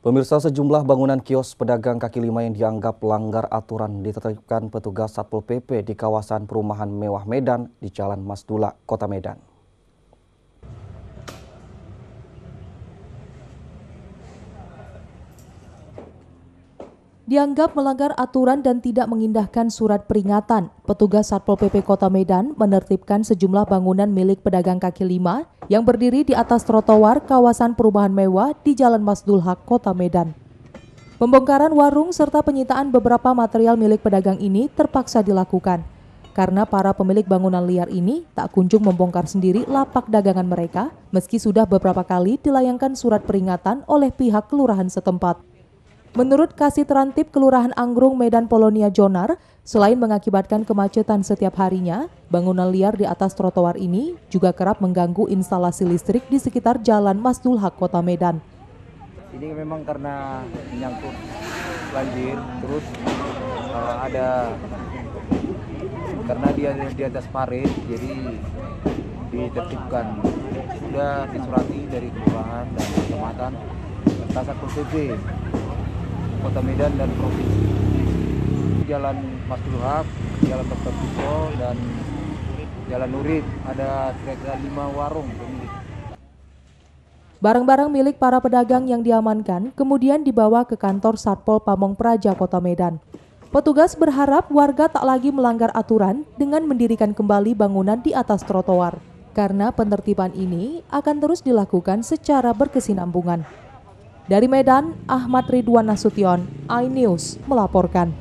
Pemirsa sejumlah bangunan kios pedagang kaki lima yang dianggap pelanggar aturan ditertibkan petugas Satpol PP di kawasan perumahan mewah Medan di Jalan Masdula, Kota Medan. Dianggap melanggar aturan dan tidak mengindahkan surat peringatan, petugas Satpol PP Kota Medan menertibkan sejumlah bangunan milik pedagang kaki lima yang berdiri di atas trotoar kawasan perumahan mewah di Jalan Masdul Haq, Kota Medan. Pembongkaran warung serta penyitaan beberapa material milik pedagang ini terpaksa dilakukan karena para pemilik bangunan liar ini tak kunjung membongkar sendiri lapak dagangan mereka meski sudah beberapa kali dilayangkan surat peringatan oleh pihak kelurahan setempat. Menurut Kasih Terantip Kelurahan Anggrung Medan Polonia Jonar, selain mengakibatkan kemacetan setiap harinya, bangunan liar di atas trotoar ini juga kerap mengganggu instalasi listrik di sekitar Jalan Masdul Haq Kota Medan. Ini memang karena menyangkut banjir, terus uh, ada karena dia di atas parit, jadi ditertibkan. Sudah disurati dari kelurahan dan kecamatan, Tasakul PP Kota Medan dan Provinsi. Jalan Mas Haq, Jalan Dr. Piso, dan Jalan Nurit. Ada kira-kira lima warung pemilik. Barang-barang milik para pedagang yang diamankan kemudian dibawa ke kantor Satpol Pamong Praja Kota Medan. Petugas berharap warga tak lagi melanggar aturan dengan mendirikan kembali bangunan di atas trotoar, karena penertiban ini akan terus dilakukan secara berkesinambungan. Dari Medan, Ahmad Ridwan Nasution, iNews melaporkan.